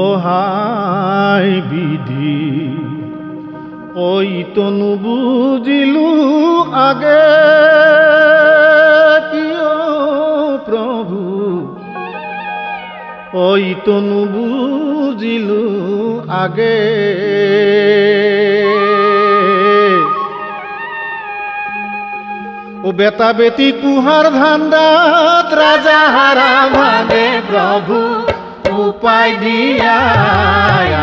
অহাই বিধি ওই তনু বুঝিলু আগে? কিয় প্রভু? ওই তনু বুঝিলু আগে? ও বেতা বেটি কুহার ধান্দাত রাজা হারা ভাগে প্রভু, উপায় দিয়া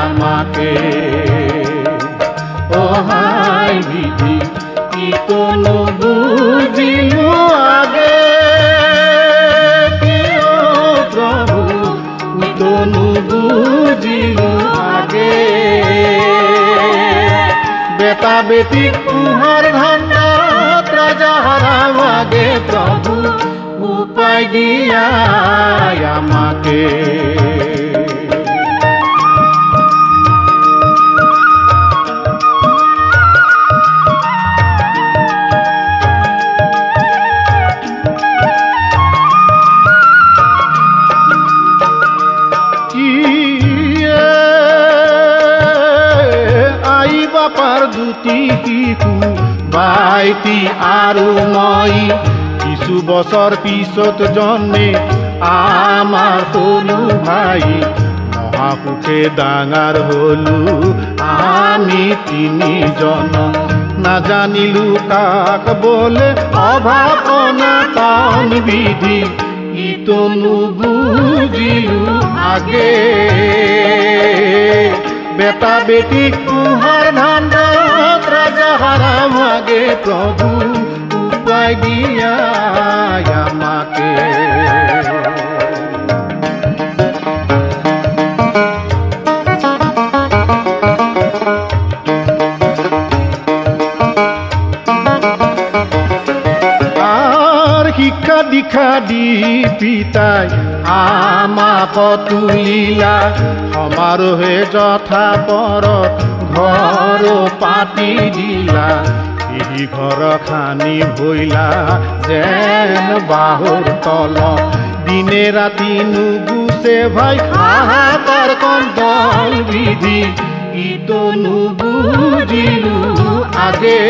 আমাকে। ও হাই বিধি, কি কোনো বুঝিলু আগে? প্রভু, কি কোনো বুঝিলু আগে? বেটা বেটি কুহার ধান্দাত রাজা হারা ভাগে প্রভু, উপায় দিয়া আমাকে। শিশু বাইটি আৰু মই কিছু বছৰ পিছত জন্মে আমাৰ সৰু ভাই। মহাসুখে ডাঙৰ হলো, আমি তিনিজন নাজানিলো কাক বোলে অভাৱনা পান বিধি ইতনু বুঝিলু আগে। বেটা বেটি, কুহার ধান্দাত রাজা মাগে প্রভু উপায় দিয়া আমাকে। পিতাই আমাক তুলিলা সমাৰোহে যথা পৰ ঘৰ পাতি দিলা। এই ঘৰ খানি ভৈলা যেন বাহুৰ তল। দিনে ৰাতি নুগুচে ভাই হাহাকাৰ কন্দল বিধি। ইটো নুবুজিলো আগে।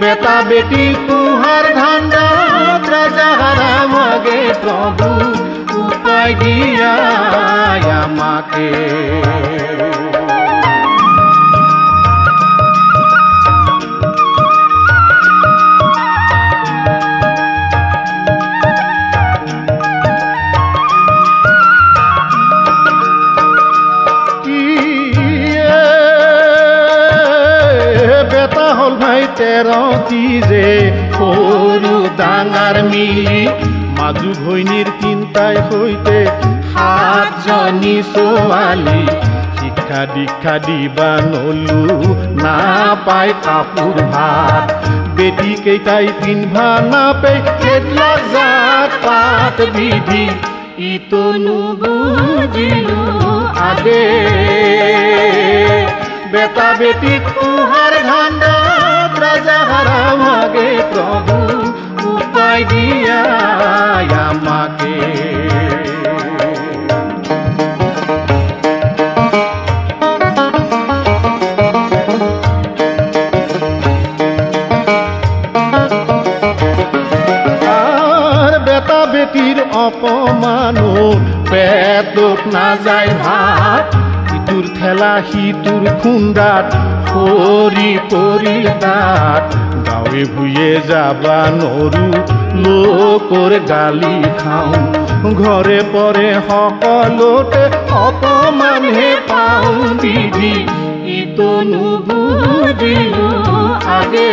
বেটা বেটি তুহার ধান্দা প্রভু উপায় দিয়া আমাকে। তেরতি যে সৰু ডাঙৰ মিলি, মাজু ঘৈণীৰ তিনটাই সৈতে সাতজনী ছোৱালী শিক্ষা দীক্ষা দিবা নলো নাপাই কাপোৰ ভাত। বেটি কেইটাই পিন্ধবা নাপাই কেতলাক জাত পাত বিধি। ইটো নুবুজিলো আগে। বেটা বেটি তুহার ধান্দাত রাজা হারা ভাগে প্রভু, উপায় দিয়া আমাকে। বেটির অপমানো না যায় ভাত ইটোৰ ঠেলা সিটোৰ খুন্দাত সৰি পৰিল তাত গাঁৱে ভূঞে যাবা নৰো, লোকৰ গালি খাওঁ। ঘৰে পৰে সকলোতে অপমানহে পাওঁ। বিধি ইটো নুবুজিলো আগে।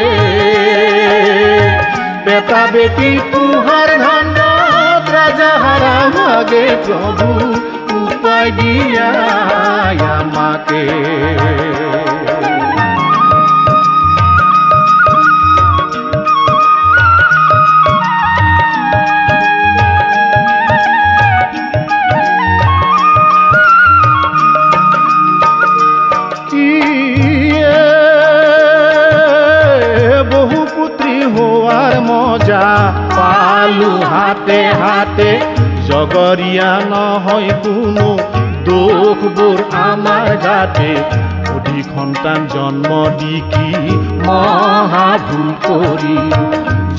বেটা বেটি তুহার ধান্দাত রাজা হারা ভাগে প্রভু উপায় দিয়া আমাকে। মজা পালু হাতে হাতে। জগৰীয়া নহয় কোনো দোষবোৰ আমাৰ গাতে। অধিক সন্তান জন্ম দি কি মহা ভুল কৰি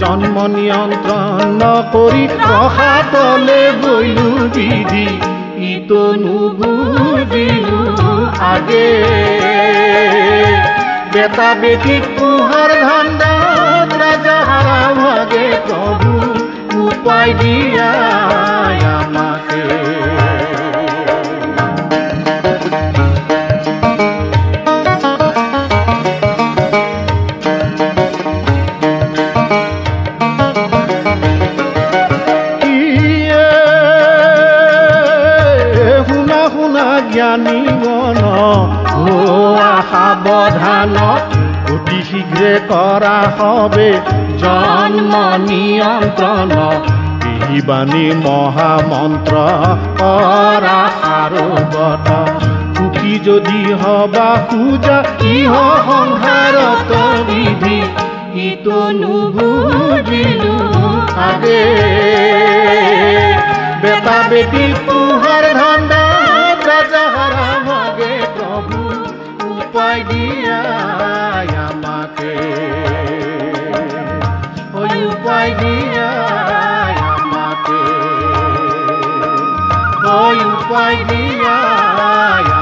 জন্ম নিয়ন্ত্ৰণ নকৰি প্ৰসাদলে গৈলো বিধি। ইটো নুবুজিলো আগে। বেটা বেটিক প্ৰভু উপায় দিয়া আমাকে। সাৱধান অতি শীঘ্ৰে কৰা হবে। জন্ম নিয়ন্ত্ৰণ এই বাণী মহামন্ত্ৰ কৰা সাৰোগত সুখী যদি হবা পূজা, ইহ সংসাৰত বিধি ইটো নুবুজিলো আগে। বেটা বেটি আমাকে ওই উপায় দিয়া